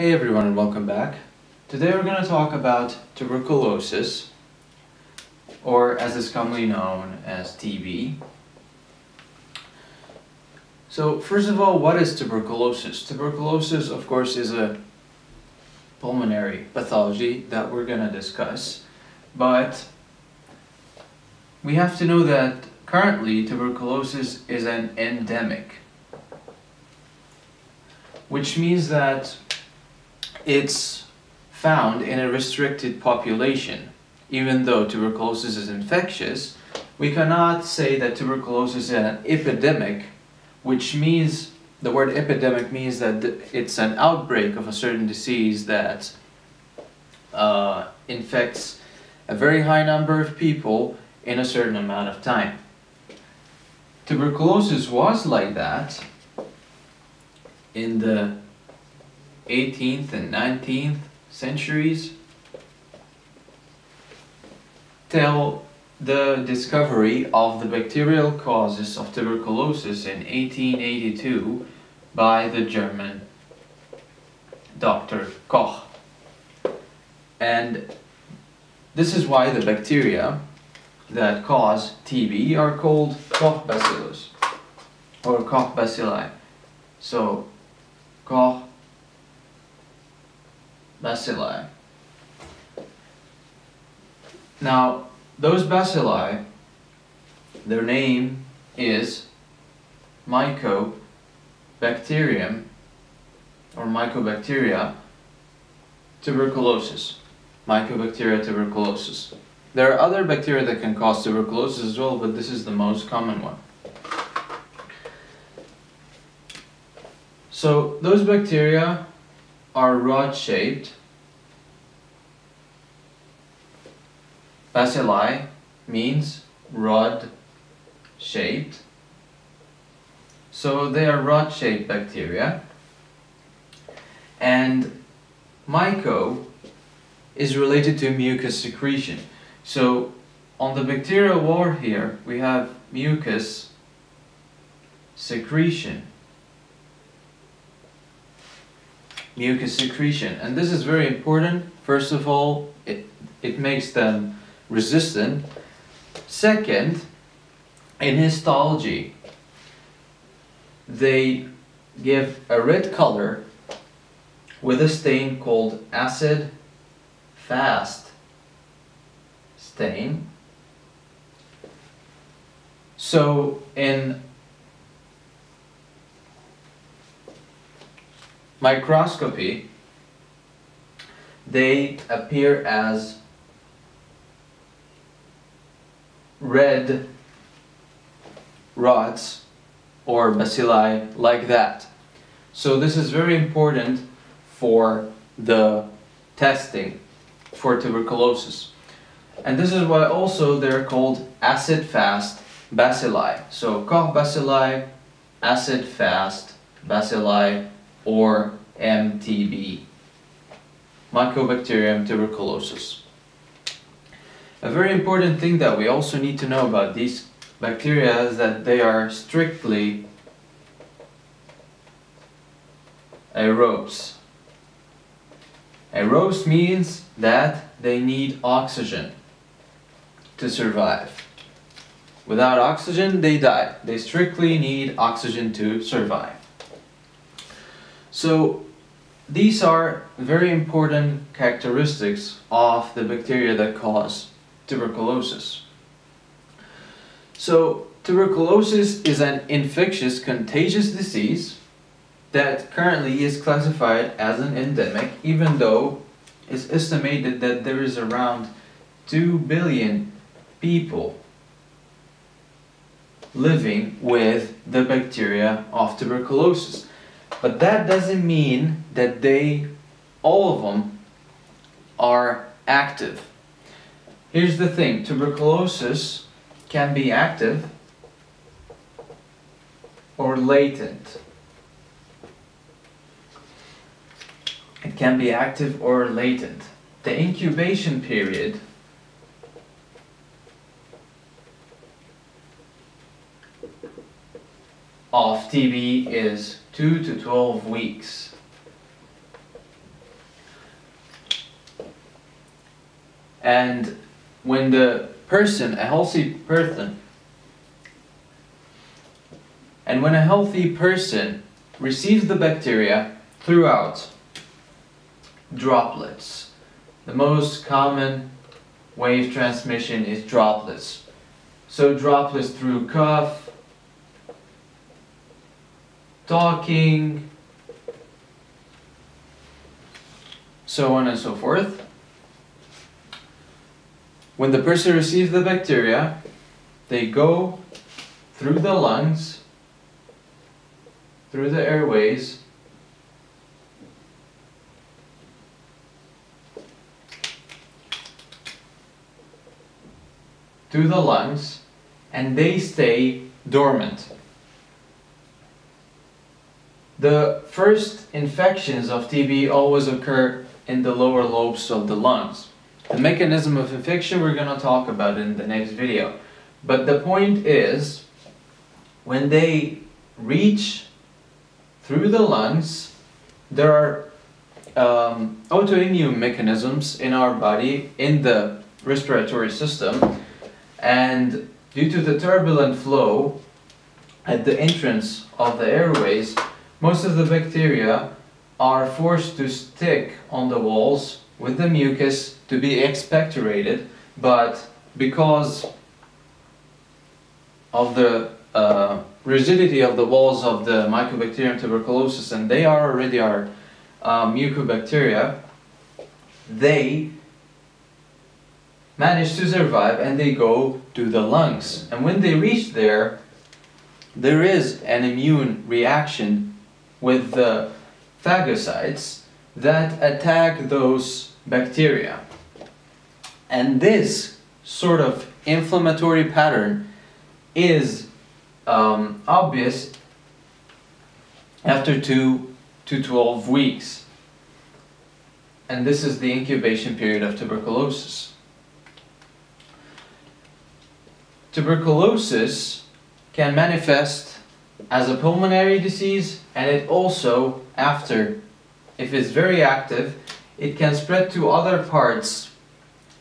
Hey everyone and welcome back. Today we're going to talk about tuberculosis, or as it's commonly known as TB. So first of all, what is tuberculosis? Tuberculosis of course is a pulmonary pathology that we're going to discuss, but we have to know that currently tuberculosis is an endemic, which means that it's found in a restricted population. Even though tuberculosis is infectious, we cannot say that tuberculosis is an epidemic, which means the word epidemic means that it's an outbreak of a certain disease that uh, infects a very high number of people in a certain amount of time. Tuberculosis was like that in the 18th and 19th centuries till the discovery of the bacterial causes of tuberculosis in 1882 by the German Dr. Koch. And this is why the bacteria that cause TB are called Koch bacillus or Koch bacilli. So Koch bacilli. Now, those bacilli, their name is Mycobacterium or Mycobacteria tuberculosis. Mycobacteria tuberculosis. There are other bacteria that can cause tuberculosis as well, but this is the most common one. So those bacteria are rod-shaped. Bacilli means rod-shaped. So they are rod-shaped bacteria. And myco is related to mucus secretion. So on the bacterial wall here, we have mucus secretion. Mucus secretion. And this is very important. First of all, it, it makes them resistant. Second, in histology, they give a red color with a stain called acid fast stain. So in microscopy, they appear as red rods or bacilli like that. So this is very important for the testing for tuberculosis. And this is why also they're called acid-fast bacilli. So Koch bacilli, acid-fast bacilli, or MTB, Mycobacterium tuberculosis. A very important thing that we also need to know about these bacteria is that they are strictly aerobes. Aerobes means that they need oxygen to survive. Without oxygen, they die. They strictly need oxygen to survive. So these are very important characteristics of the bacteria that cause tuberculosis. So tuberculosis is an infectious contagious disease that currently is classified as an endemic even though it's estimated that there is around 2 billion people living with the bacteria of tuberculosis. But that doesn't mean that they, all of them, are active. Here's the thing, tuberculosis can be active or latent. It can be active or latent. The incubation period of TB is 2 to 12 weeks. And when the person, a healthy person, and when a healthy person receives the bacteria throughout droplets, the most common way of transmission is droplets. So droplets through cough, talking, so on and so forth. When the person receives the bacteria, they go through the lungs, through the airways, through the lungs, and they stay dormant. The first infections of TB always occur in the lower lobes of the lungs. The mechanism of infection we're going to talk about in the next video. But the point is, when they reach through the lungs, there are um, autoimmune mechanisms in our body, in the respiratory system, and due to the turbulent flow at the entrance of the airways, most of the bacteria are forced to stick on the walls with the mucus to be expectorated, but because of the uh, rigidity of the walls of the Mycobacterium tuberculosis, and they are already our uh, mucobacteria, they manage to survive and they go to the lungs. And when they reach there, there is an immune reaction with the phagocytes that attack those bacteria. And this sort of inflammatory pattern is um, obvious after 2 to 12 weeks. And this is the incubation period of tuberculosis. Tuberculosis can manifest as a pulmonary disease and it also, after, if it's very active, it can spread to other parts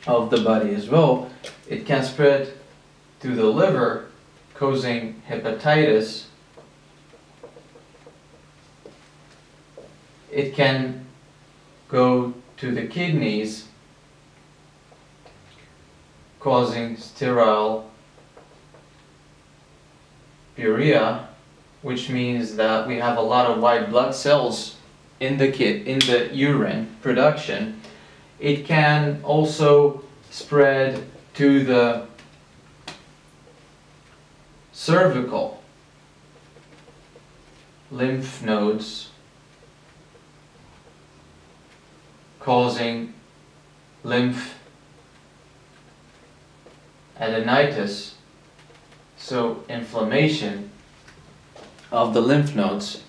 of the body as well. It can spread to the liver, causing hepatitis. It can go to the kidneys, causing sterile urea which means that we have a lot of white blood cells in the kit in the urine production. It can also spread to the cervical lymph nodes causing lymph adenitis so inflammation of the lymph nodes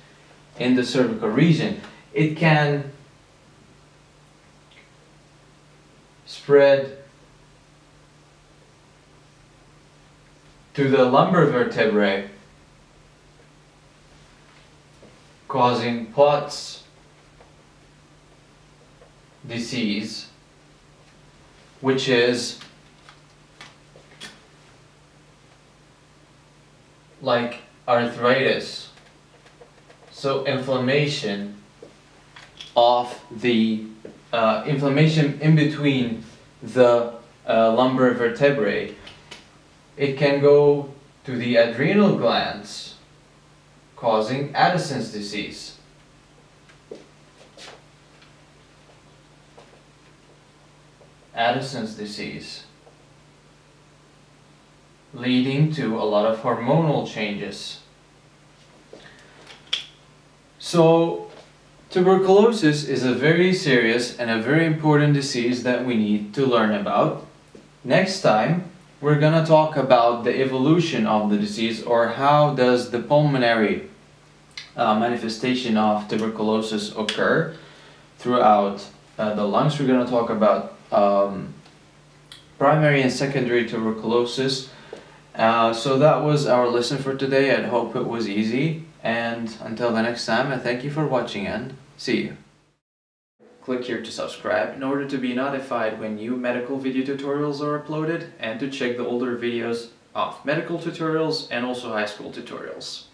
in the cervical region. It can spread to the lumbar vertebrae causing Pott's disease which is like arthritis. So inflammation of the uh, inflammation in between the uh, lumbar vertebrae. It can go to the adrenal glands, causing Addison's disease. Addison's disease leading to a lot of hormonal changes. So, tuberculosis is a very serious and a very important disease that we need to learn about. Next time, we're gonna talk about the evolution of the disease or how does the pulmonary uh, manifestation of tuberculosis occur throughout uh, the lungs. We're gonna talk about um, primary and secondary tuberculosis uh, so that was our lesson for today. I hope it was easy. And until the next time, I thank you for watching and see you. click here to subscribe in order to be notified when new medical video tutorials are uploaded and to check the older videos of medical tutorials and also high school tutorials.